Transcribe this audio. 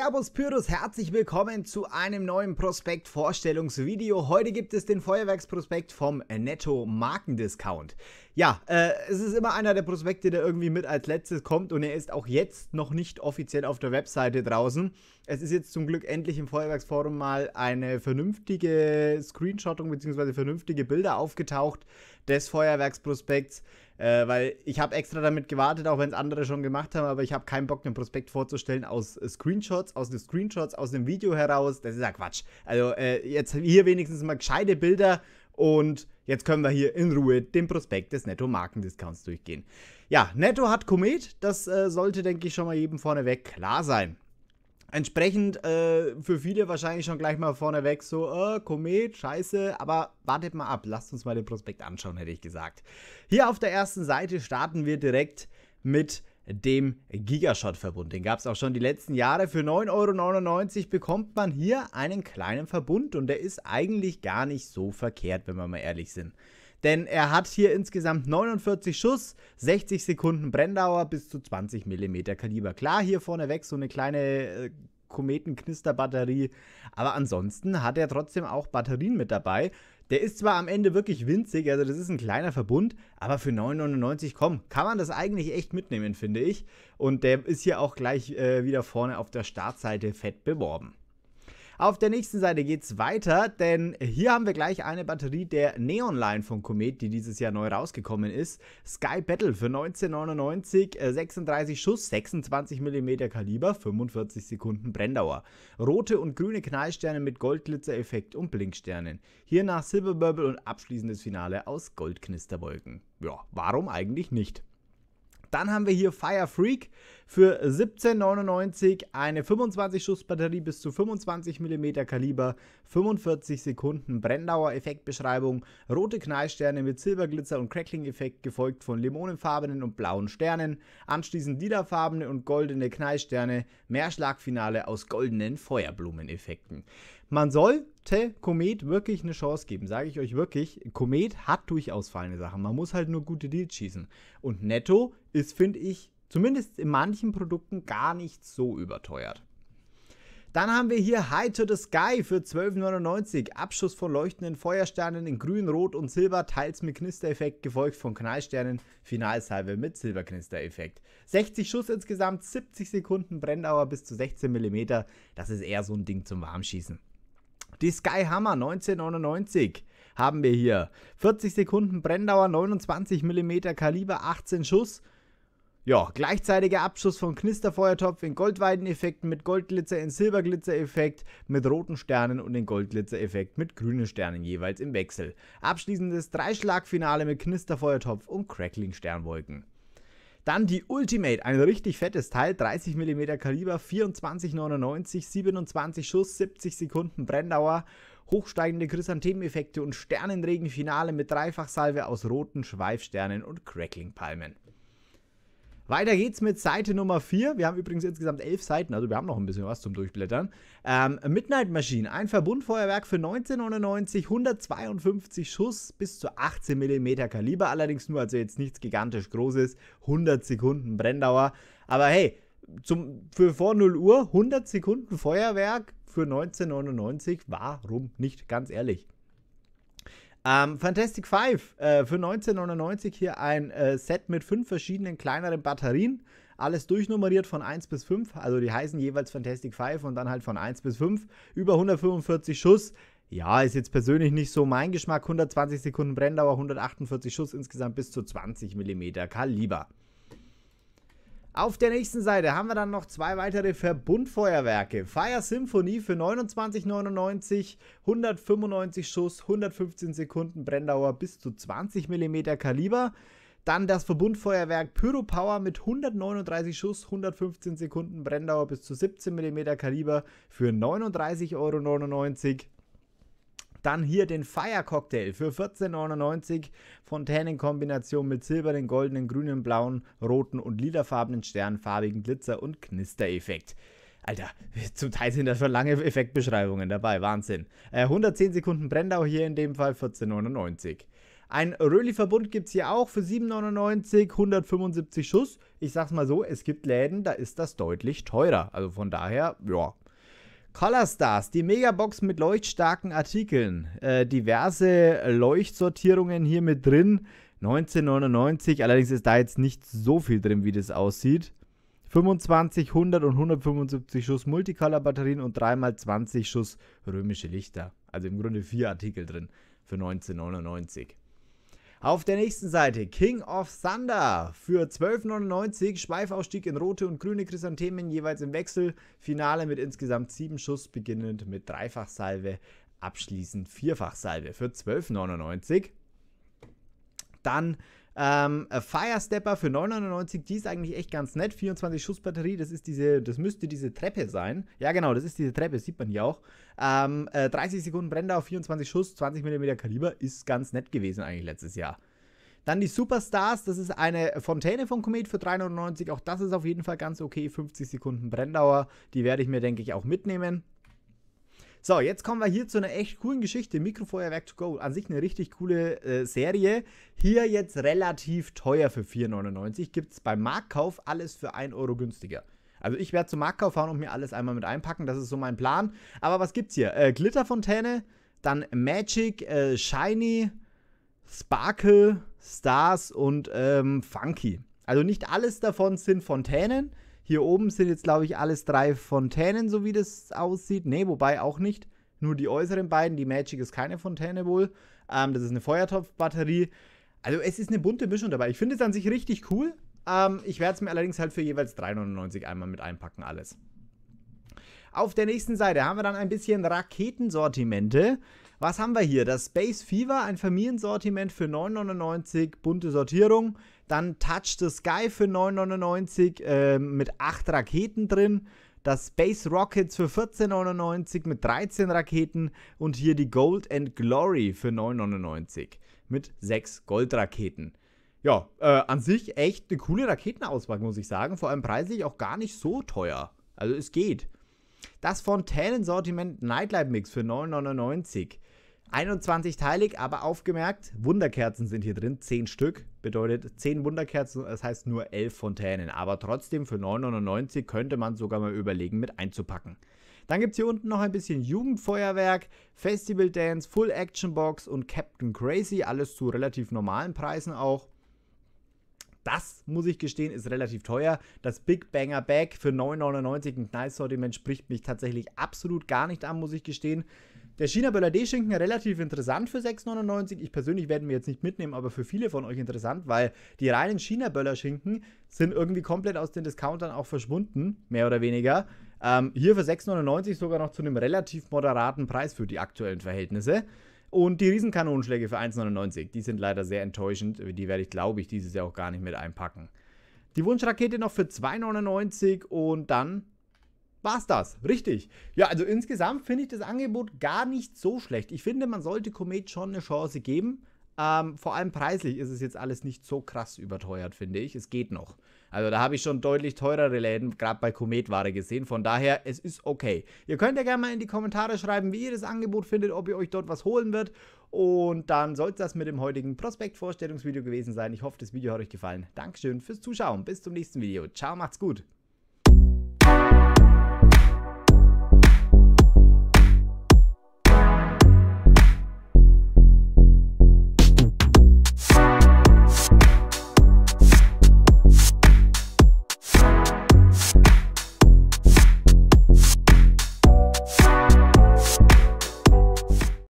Servus Pyrus, herzlich willkommen zu einem neuen Prospekt-Vorstellungsvideo. Heute gibt es den Feuerwerksprospekt vom Netto Markendiscount. Ja, äh, es ist immer einer der Prospekte, der irgendwie mit als letztes kommt und er ist auch jetzt noch nicht offiziell auf der Webseite draußen. Es ist jetzt zum Glück endlich im Feuerwerksforum mal eine vernünftige Screenshottung bzw. vernünftige Bilder aufgetaucht des Feuerwerksprospekts. Äh, weil ich habe extra damit gewartet, auch wenn es andere schon gemacht haben, aber ich habe keinen Bock, einen Prospekt vorzustellen aus äh, Screenshots, aus den Screenshots, aus dem Video heraus. Das ist ja Quatsch. Also äh, jetzt hier wenigstens mal gescheite Bilder und jetzt können wir hier in Ruhe den Prospekt des Netto Markendiscounts durchgehen. Ja, Netto hat Komet, das äh, sollte, denke ich, schon mal jedem vorneweg klar sein. Entsprechend äh, für viele wahrscheinlich schon gleich mal vorneweg so, äh, Komet, scheiße, aber wartet mal ab, lasst uns mal den Prospekt anschauen, hätte ich gesagt. Hier auf der ersten Seite starten wir direkt mit dem Gigashot-Verbund. Den gab es auch schon die letzten Jahre. Für 9,99 Euro bekommt man hier einen kleinen Verbund und der ist eigentlich gar nicht so verkehrt, wenn wir mal ehrlich sind. Denn er hat hier insgesamt 49 Schuss, 60 Sekunden Brenndauer bis zu 20 mm Kaliber. Klar, hier vorneweg so eine kleine äh, Kometenknisterbatterie, aber ansonsten hat er trotzdem auch Batterien mit dabei. Der ist zwar am Ende wirklich winzig, also das ist ein kleiner Verbund, aber für 9,99 komm, kann man das eigentlich echt mitnehmen, finde ich. Und der ist hier auch gleich äh, wieder vorne auf der Startseite fett beworben. Auf der nächsten Seite geht es weiter, denn hier haben wir gleich eine Batterie der Neon-Line von Comet, die dieses Jahr neu rausgekommen ist. Sky Battle für 1999, 36 äh, Schuss, 26 mm Kaliber, 45 Sekunden Brenndauer. Rote und grüne Knallsterne mit Goldglitzer-Effekt und Blinksternen. Hiernach Silberbubble und abschließendes Finale aus Goldknisterwolken. Ja, warum eigentlich nicht? Dann haben wir hier Fire Freak für 17,99 eine 25 Schuss Batterie bis zu 25 mm Kaliber, 45 Sekunden Brenndauer, Effektbeschreibung, rote Knallsterne mit Silberglitzer und Crackling-Effekt, gefolgt von limonenfarbenen und blauen Sternen, anschließend lilafarbene und goldene Knallsterne, Mehrschlagfinale aus goldenen Feuerblumeneffekten. Man sollte Komet wirklich eine Chance geben, sage ich euch wirklich. Komet hat durchaus feine Sachen. Man muss halt nur gute Deals schießen. Und Netto ist, finde ich, zumindest in manchen Produkten gar nicht so überteuert. Dann haben wir hier High to the Sky für 12,99. Abschuss von leuchtenden Feuersternen in grün, rot und silber, teils mit Knistereffekt, gefolgt von Knallsternen, Finalsalve mit Silberknistereffekt. 60 Schuss insgesamt, 70 Sekunden Brenndauer bis zu 16 mm. Das ist eher so ein Ding zum Warmschießen. Die Sky Hammer 1999 haben wir hier. 40 Sekunden Brenndauer, 29 mm Kaliber, 18 Schuss. Ja, gleichzeitiger Abschuss von Knisterfeuertopf in Goldweideneffekten mit Goldglitzer in Silberglitzereffekt, mit roten Sternen und in Goldglitzereffekt mit grünen Sternen jeweils im Wechsel. Abschließendes Dreischlagfinale mit Knisterfeuertopf und Crackling Sternwolken. Dann die Ultimate, ein richtig fettes Teil, 30 mm Kaliber, 24,99, 27 Schuss, 70 Sekunden Brenndauer, hochsteigende Chrysanthemeneffekte und Sternenregenfinale mit Dreifachsalve aus roten Schweifsternen und Crackling-Palmen. Weiter geht's mit Seite Nummer 4. Wir haben übrigens insgesamt elf Seiten, also wir haben noch ein bisschen was zum Durchblättern. Ähm, Midnight Machine, ein Verbundfeuerwerk für 1999, 152 Schuss bis zu 18 mm Kaliber, allerdings nur, also jetzt nichts gigantisch Großes, 100 Sekunden Brenndauer. Aber hey, zum, für vor 0 Uhr 100 Sekunden Feuerwerk für 1999, warum nicht, ganz ehrlich. Ähm, Fantastic Five äh, für 1999 hier ein äh, Set mit fünf verschiedenen kleineren Batterien. Alles durchnummeriert von 1 bis 5. Also die heißen jeweils Fantastic Five und dann halt von 1 bis 5. Über 145 Schuss. Ja, ist jetzt persönlich nicht so mein Geschmack. 120 Sekunden Brenndauer, 148 Schuss, insgesamt bis zu 20 mm Kaliber. Auf der nächsten Seite haben wir dann noch zwei weitere Verbundfeuerwerke. Fire Symphony für 29,99, 195 Schuss, 115 Sekunden Brenndauer bis zu 20 mm Kaliber. Dann das Verbundfeuerwerk Pyro Power mit 139 Schuss, 115 Sekunden Brenndauer bis zu 17 mm Kaliber für 39,99 Euro. Dann hier den Fire Cocktail für 14,99 Fontänenkombination mit silbernen, goldenen, grünen, blauen, roten und lilafarbenen Sternen, farbigen Glitzer und Knistereffekt. Alter, zum Teil sind da schon lange Effektbeschreibungen dabei, Wahnsinn. Äh, 110 Sekunden Brenndauer hier in dem Fall 14,99. Ein Röli-Verbund gibt es hier auch für 7,99, 175 Schuss. Ich sag's mal so, es gibt Läden, da ist das deutlich teurer. Also von daher, ja. Color Stars, die Megabox mit leuchtstarken Artikeln. Äh, diverse Leuchtsortierungen hier mit drin. 1999, allerdings ist da jetzt nicht so viel drin, wie das aussieht. 25, 100 und 175 Schuss Multicolor-Batterien und 3x20 Schuss römische Lichter. Also im Grunde vier Artikel drin für 1999. Auf der nächsten Seite King of Thunder für 12,99 Schweifausstieg in rote und grüne Chrysanthemen jeweils im Wechsel. Finale mit insgesamt 7 Schuss, beginnend mit Dreifachsalve, abschließend Vierfachsalve für 12,99. Dann ähm, Firestepper für 9,99, die ist eigentlich echt ganz nett. 24 Schuss Batterie, das ist diese, das müsste diese Treppe sein. Ja, genau, das ist diese Treppe, sieht man hier auch. Ähm, äh, 30 Sekunden Brennender auf 24 Schuss, 20 mm Kaliber, ist ganz nett gewesen eigentlich letztes Jahr. Dann die Superstars, das ist eine Fontäne von Komet für 3,99. Auch das ist auf jeden Fall ganz okay. 50 Sekunden Brenndauer. Die werde ich mir, denke ich, auch mitnehmen. So, jetzt kommen wir hier zu einer echt coolen Geschichte. Mikrofeuerwerk to go. An sich eine richtig coole äh, Serie. Hier jetzt relativ teuer für 4,99. Gibt es beim Marktkauf alles für 1 Euro günstiger. Also ich werde zum Marktkauf fahren und mir alles einmal mit einpacken. Das ist so mein Plan. Aber was gibt's hier? Äh, Glitterfontäne, dann Magic, äh, Shiny, Sparkle, Stars und ähm, Funky. Also nicht alles davon sind Fontänen. Hier oben sind jetzt, glaube ich, alles drei Fontänen, so wie das aussieht. Ne, wobei auch nicht. Nur die äußeren beiden. Die Magic ist keine Fontäne wohl. Ähm, das ist eine Feuertopfbatterie. Also es ist eine bunte Mischung dabei. Ich finde es an sich richtig cool. Ähm, ich werde es mir allerdings halt für jeweils 3,99 einmal mit einpacken, alles. Auf der nächsten Seite haben wir dann ein bisschen Raketensortimente. Was haben wir hier? Das Space Fever, ein Familiensortiment für 9,99, bunte Sortierung. Dann Touch the Sky für 9,99 äh, mit 8 Raketen drin. Das Space Rockets für 14,99 mit 13 Raketen. Und hier die Gold and Glory für 9,99 mit 6 Goldraketen. Ja, äh, an sich echt eine coole Raketenauswahl, muss ich sagen. Vor allem preislich auch gar nicht so teuer. Also es geht. Das Fontänen-Sortiment Nightlight Mix für 9,99. 21-teilig, aber aufgemerkt, Wunderkerzen sind hier drin, 10 Stück. Bedeutet 10 Wunderkerzen, das heißt nur 11 Fontänen. Aber trotzdem für 9,99 könnte man sogar mal überlegen, mit einzupacken. Dann gibt es hier unten noch ein bisschen Jugendfeuerwerk, Festival Dance, Full Action Box und Captain Crazy. Alles zu relativ normalen Preisen auch. Das, muss ich gestehen, ist relativ teuer. Das Big Banger Bag für 9,99 ein nice spricht mich tatsächlich absolut gar nicht an, muss ich gestehen. Der China Böller D-Schinken relativ interessant für 6,99. Ich persönlich werde mir jetzt nicht mitnehmen, aber für viele von euch interessant, weil die reinen China Böller Schinken sind irgendwie komplett aus den Discountern auch verschwunden, mehr oder weniger. Ähm, hier für 6,99 sogar noch zu einem relativ moderaten Preis für die aktuellen Verhältnisse. Und die Riesenkanonenschläge für 1,99, die sind leider sehr enttäuschend. Die werde ich, glaube ich, dieses Jahr auch gar nicht mit einpacken. Die Wunschrakete noch für 2,99 und dann war's das. Richtig. Ja, also insgesamt finde ich das Angebot gar nicht so schlecht. Ich finde, man sollte Komet schon eine Chance geben. Ähm, vor allem preislich ist es jetzt alles nicht so krass überteuert, finde ich. Es geht noch. Also da habe ich schon deutlich teurere Läden, gerade bei Kometware gesehen. Von daher, es ist okay. Ihr könnt ja gerne mal in die Kommentare schreiben, wie ihr das Angebot findet, ob ihr euch dort was holen wird. Und dann sollte das mit dem heutigen Prospekt-Vorstellungsvideo gewesen sein. Ich hoffe, das Video hat euch gefallen. Dankeschön fürs Zuschauen. Bis zum nächsten Video. Ciao, macht's gut.